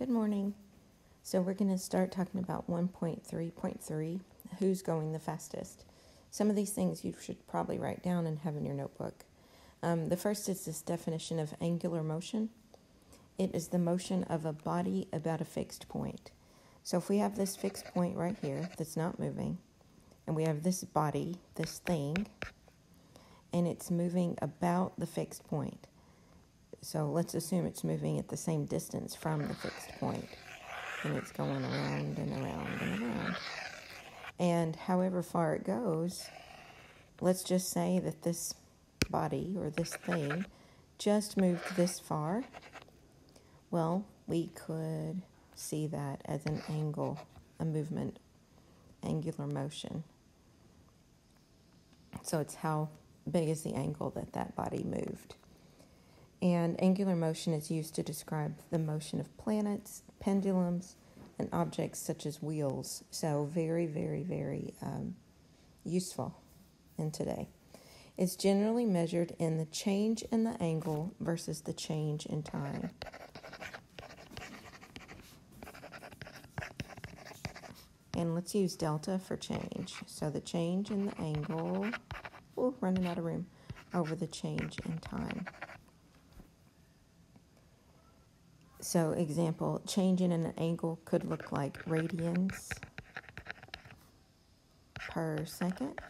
Good morning. So we're going to start talking about 1.3.3, who's going the fastest. Some of these things you should probably write down and have in your notebook. Um, the first is this definition of angular motion. It is the motion of a body about a fixed point. So if we have this fixed point right here that's not moving, and we have this body, this thing, and it's moving about the fixed point. So let's assume it's moving at the same distance from the fixed point, and it's going around and around and around. And however far it goes, let's just say that this body or this thing just moved this far. Well, we could see that as an angle, a movement, angular motion. So it's how big is the angle that that body moved. And angular motion is used to describe the motion of planets, pendulums, and objects such as wheels. So, very, very, very um, useful in today. It's generally measured in the change in the angle versus the change in time. And let's use delta for change. So the change in the angle, oh, running out of room, over the change in time. So, example, changing in an angle could look like radians per second.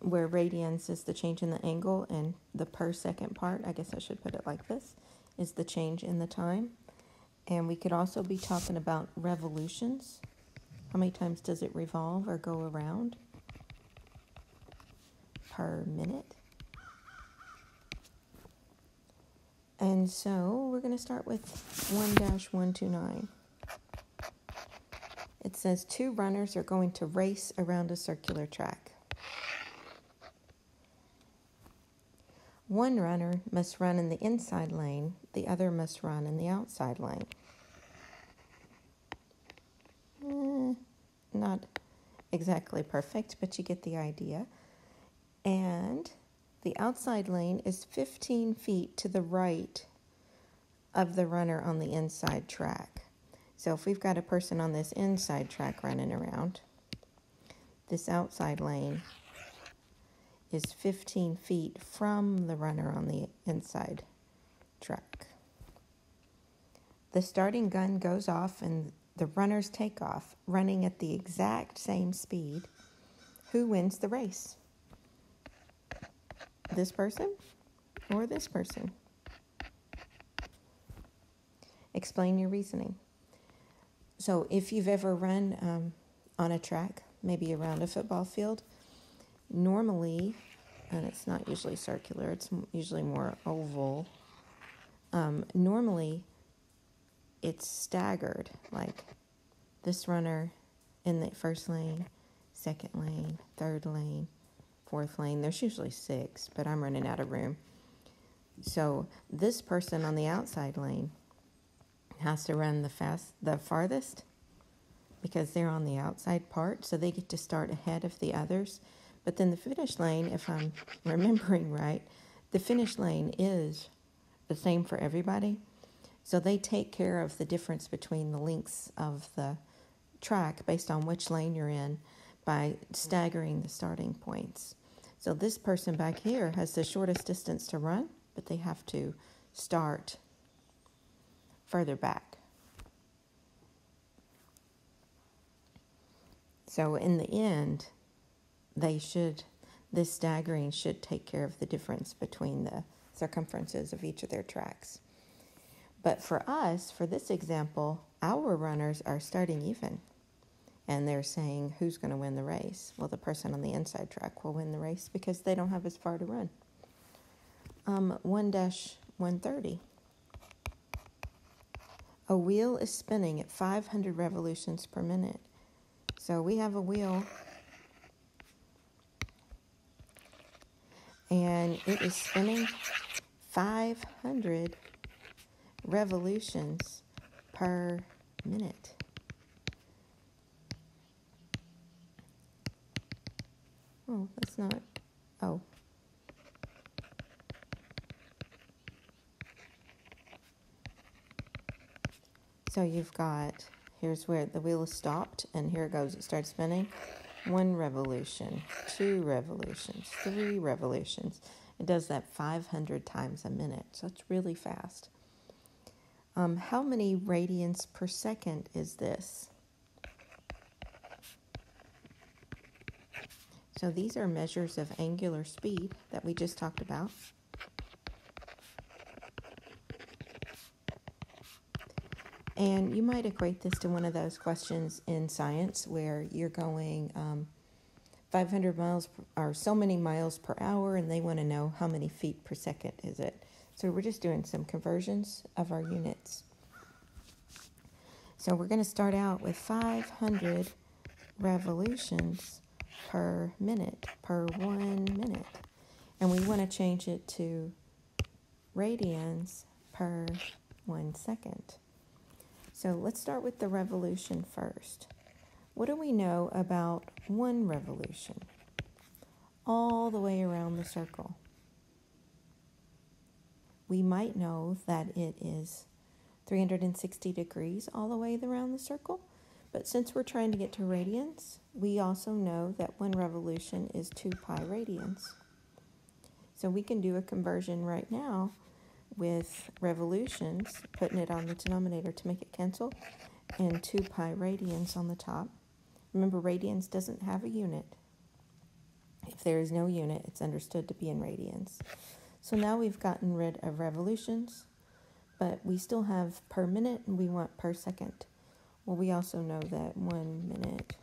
Where radians is the change in the angle, and the per second part, I guess I should put it like this, is the change in the time. And we could also be talking about revolutions. How many times does it revolve or go around per minute? And so we're going to start with 1 129. It says two runners are going to race around a circular track. One runner must run in the inside lane, the other must run in the outside lane. Eh, not exactly perfect, but you get the idea. The outside lane is 15 feet to the right of the runner on the inside track. So if we've got a person on this inside track running around, this outside lane is 15 feet from the runner on the inside track. The starting gun goes off and the runners take off, running at the exact same speed. Who wins the race? This person or this person? Explain your reasoning. So, if you've ever run um, on a track, maybe around a football field, normally, and it's not usually circular, it's usually more oval. Um, normally, it's staggered, like this runner in the first lane, second lane, third lane, fourth lane. There's usually six, but I'm running out of room. So this person on the outside lane has to run the fast the farthest because they're on the outside part, so they get to start ahead of the others. But then the finish lane, if I'm remembering right, the finish lane is the same for everybody. So they take care of the difference between the lengths of the track based on which lane you're in by staggering the starting points. So this person back here has the shortest distance to run, but they have to start further back. So in the end, they should, this staggering should take care of the difference between the circumferences of each of their tracks. But for us, for this example, our runners are starting even and they're saying who's going to win the race. Well, the person on the inside track will win the race because they don't have as far to run. Um, 1 130. A wheel is spinning at 500 revolutions per minute. So we have a wheel and it is spinning 500 revolutions per minute. Oh, that's not. Oh. So you've got, here's where the wheel is stopped, and here it goes. It starts spinning. One revolution, two revolutions, three revolutions. It does that 500 times a minute, so it's really fast. Um, how many radians per second is this? So these are measures of angular speed that we just talked about. And you might equate this to one of those questions in science where you're going um, 500 miles or so many miles per hour, and they want to know how many feet per second is it. So we're just doing some conversions of our units. So we're going to start out with 500 revolutions per minute, per one minute. And we want to change it to radians per one second. So let's start with the revolution first. What do we know about one revolution? All the way around the circle. We might know that it is 360 degrees all the way around the circle, but since we're trying to get to radians, we also know that one revolution is 2 pi radians. So we can do a conversion right now with revolutions, putting it on the denominator to make it cancel, and 2 pi radians on the top. Remember, radians doesn't have a unit. If there is no unit, it's understood to be in radians. So now we've gotten rid of revolutions, but we still have per minute and we want per second. Well, we also know that one minute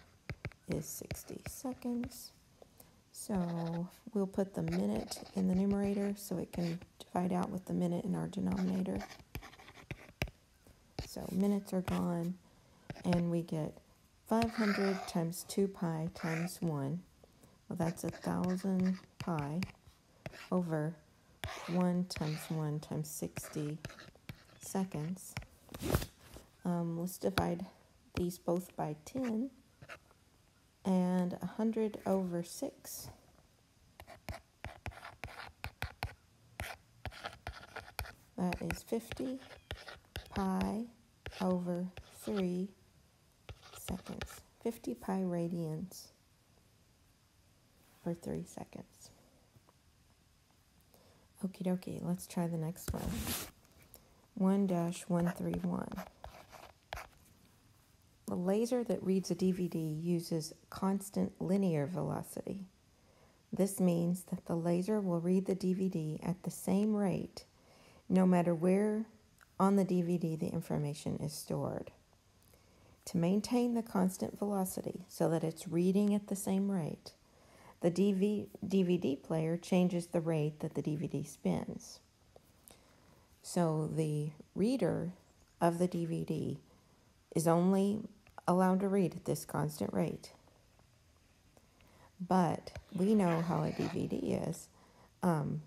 is 60 seconds. So we'll put the minute in the numerator so it can divide out with the minute in our denominator. So minutes are gone, and we get 500 times 2 pi times 1. Well, that's a 1,000 pi over 1 times 1 times 60 seconds. Um, let's divide these both by 10 and 100 over 6. That is 50 pi over 3 seconds. 50 pi radians for 3 seconds. Okie dokie, let's try the next one. 1 131. The laser that reads a DVD uses constant linear velocity. This means that the laser will read the DVD at the same rate no matter where on the DVD the information is stored. To maintain the constant velocity so that it's reading at the same rate, the DVD player changes the rate that the DVD spins. So the reader of the DVD is only allowed to read at this constant rate. But we know how a DVD is. Um,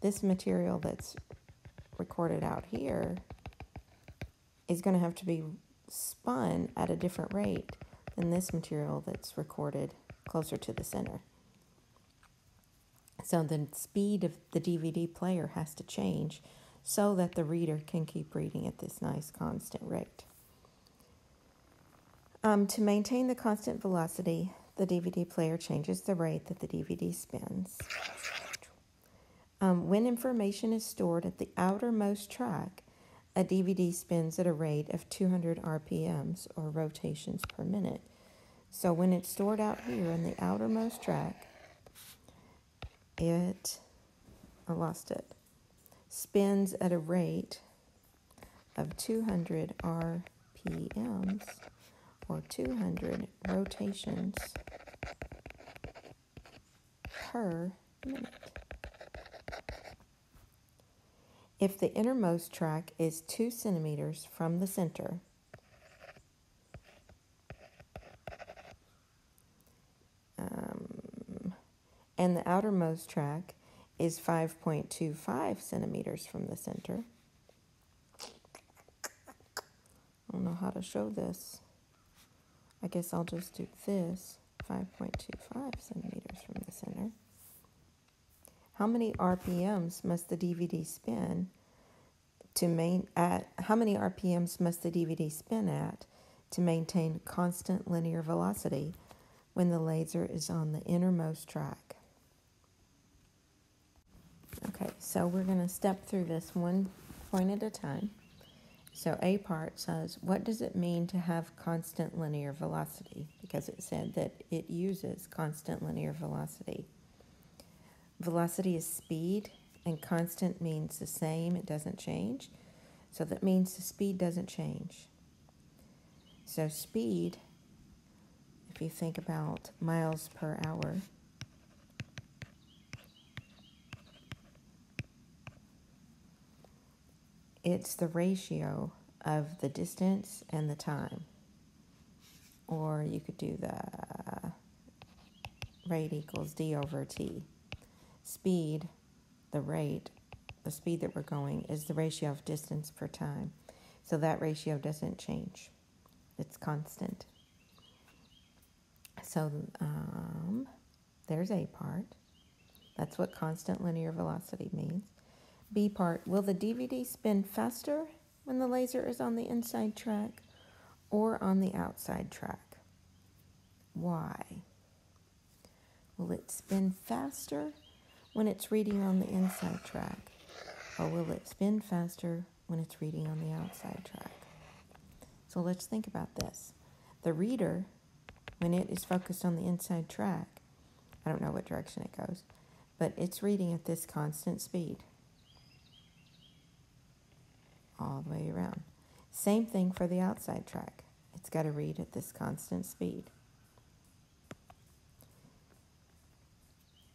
this material that's recorded out here is going to have to be spun at a different rate than this material that's recorded closer to the center. So the speed of the DVD player has to change so that the reader can keep reading at this nice constant rate. Um, to maintain the constant velocity, the DVD player changes the rate that the DVD spins. Um, when information is stored at the outermost track, a DVD spins at a rate of 200 RPMs or rotations per minute. So when it's stored out here in the outermost track, it, I lost it, spins at a rate of 200 RPMs or 200 rotations per minute. If the innermost track is 2 centimeters from the center, um, and the outermost track is 5.25 centimeters from the center, I don't know how to show this. I guess I'll just do this 5.25 centimeters from the center. How many RPMs must the DVD spin to main at how many RPMs must the DVD spin at to maintain constant linear velocity when the laser is on the innermost track? Okay, so we're going to step through this one point at a time. So A part says, what does it mean to have constant linear velocity? Because it said that it uses constant linear velocity. Velocity is speed, and constant means the same, it doesn't change. So that means the speed doesn't change. So speed, if you think about miles per hour, it's the ratio of the distance and the time. Or you could do the rate equals d over t. Speed, the rate, the speed that we're going, is the ratio of distance per time. So that ratio doesn't change, it's constant. So um, there's A part. That's what constant linear velocity means. B part, will the DVD spin faster when the laser is on the inside track or on the outside track? Why? Will it spin faster when it's reading on the inside track or will it spin faster when it's reading on the outside track? So let's think about this. The reader, when it is focused on the inside track, I don't know what direction it goes, but it's reading at this constant speed all the way around. Same thing for the outside track. It's got to read at this constant speed.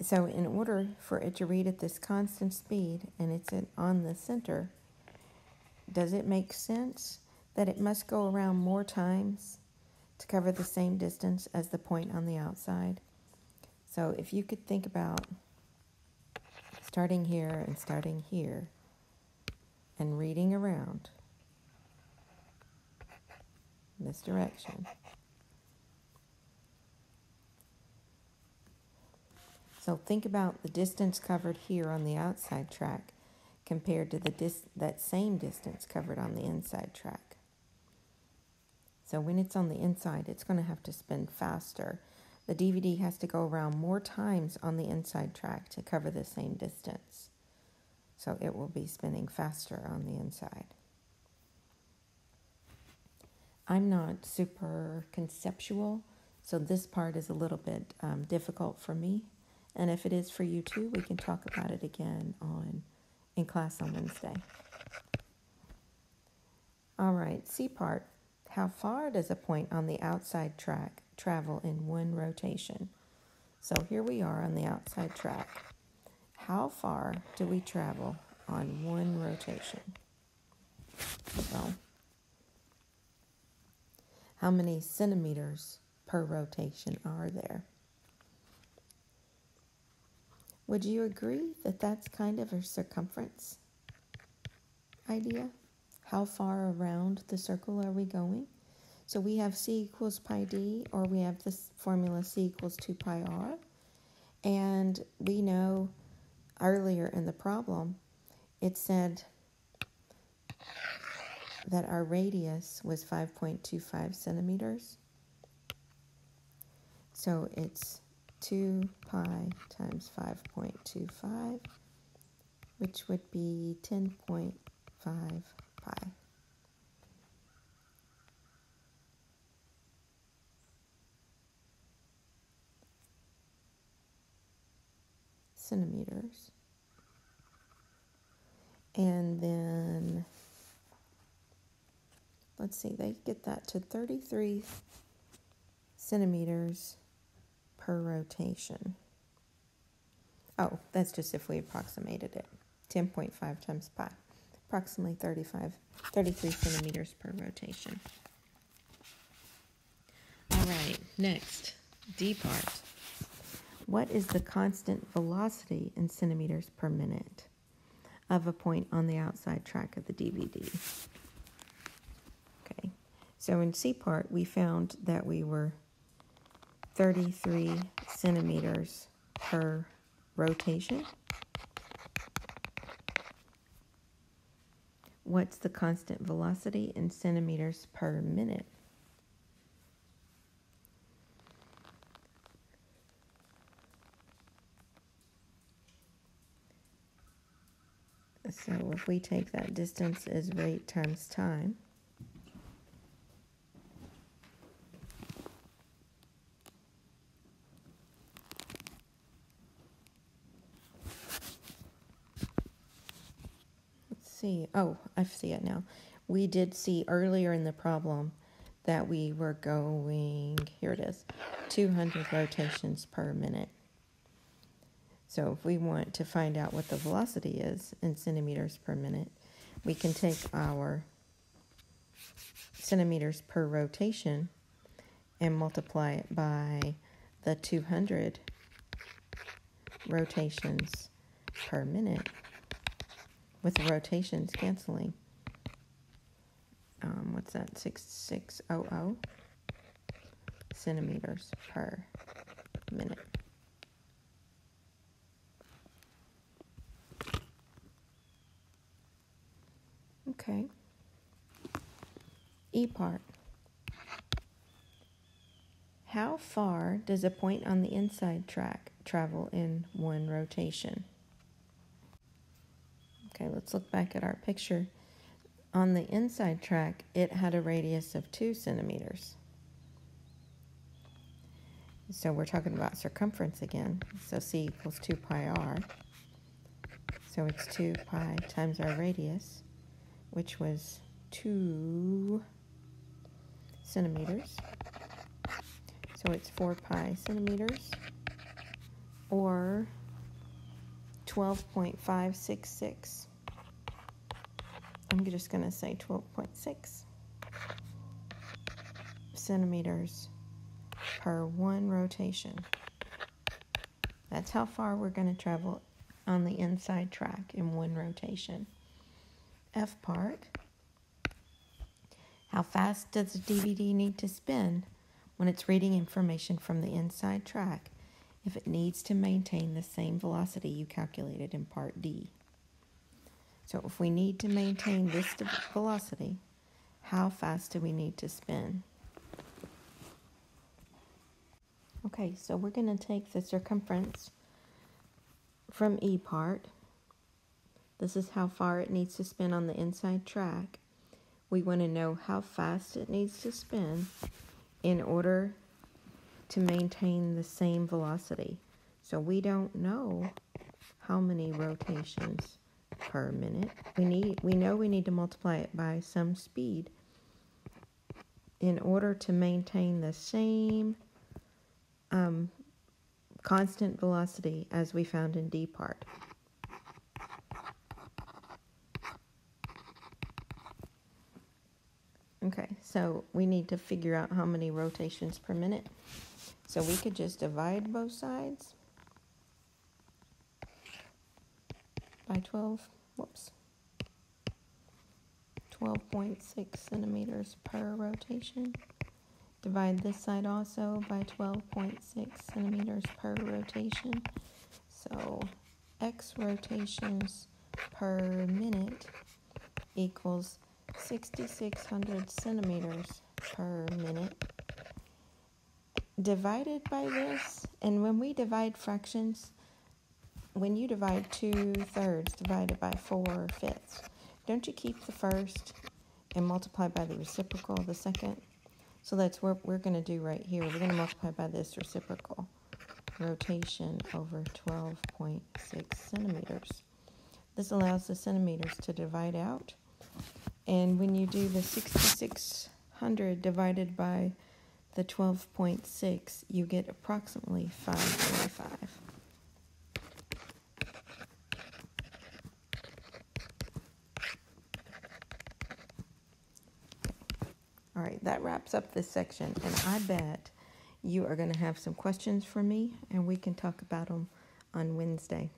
So in order for it to read at this constant speed and it's on the center, does it make sense that it must go around more times to cover the same distance as the point on the outside? So if you could think about starting here and starting here, and reading around this direction. So think about the distance covered here on the outside track compared to the dis- that same distance covered on the inside track. So when it's on the inside, it's going to have to spin faster. The DVD has to go around more times on the inside track to cover the same distance so it will be spinning faster on the inside. I'm not super conceptual, so this part is a little bit um, difficult for me. And if it is for you too, we can talk about it again on in class on Wednesday. All right, C part. How far does a point on the outside track travel in one rotation? So here we are on the outside track. How far do we travel on one rotation? Well, how many centimeters per rotation are there? Would you agree that that's kind of a circumference idea? How far around the circle are we going? So we have c equals pi d, or we have this formula c equals 2 pi r. And we know earlier in the problem, it said that our radius was 5.25 centimeters. So it's 2 pi times 5.25, which would be 10.5 pi. Centimeters. And then, let's see, they get that to 33 centimeters per rotation. Oh, that's just if we approximated it. 10.5 times pi, approximately 35, 33 centimeters per rotation. All right, next, D part. What is the constant velocity in centimeters per minute of a point on the outside track of the DVD? Okay, so in C part, we found that we were 33 centimeters per rotation. What's the constant velocity in centimeters per minute? So if we take that distance as rate times time, let's see. Oh, I see it now. We did see earlier in the problem that we were going, here it is, 200 rotations per minute. So if we want to find out what the velocity is in centimeters per minute, we can take our centimeters per rotation and multiply it by the 200 rotations per minute with the rotations canceling. Um, what's that? 6600 centimeters per minute. Okay. E part. How far does a point on the inside track travel in one rotation? Okay, let's look back at our picture. On the inside track, it had a radius of 2 centimeters. So we're talking about circumference again. So C equals 2 pi r. So it's 2 pi times our radius which was two centimeters. So it's four pi centimeters or 12.566. I'm just going to say 12.6 centimeters per one rotation. That's how far we're going to travel on the inside track in one rotation. F part. How fast does the DVD need to spin when it's reading information from the inside track if it needs to maintain the same velocity you calculated in part D? So if we need to maintain this velocity, how fast do we need to spin? Okay, so we're going to take the circumference from E part this is how far it needs to spin on the inside track. We want to know how fast it needs to spin in order to maintain the same velocity. So we don't know how many rotations per minute. We need we know we need to multiply it by some speed in order to maintain the same um, constant velocity as we found in D part. Okay, so we need to figure out how many rotations per minute. So we could just divide both sides by 12, whoops, 12.6 centimeters per rotation. Divide this side also by 12.6 centimeters per rotation. So x rotations per minute equals 6,600 centimeters per minute divided by this. And when we divide fractions, when you divide two thirds divided by four fifths, don't you keep the first and multiply by the reciprocal of the second? So that's what we're going to do right here. We're going to multiply by this reciprocal rotation over 12.6 centimeters. This allows the centimeters to divide out and when you do the 6600 divided by the 12.6, you get approximately 545. All right, that wraps up this section, and I bet you are going to have some questions for me, and we can talk about them on Wednesday.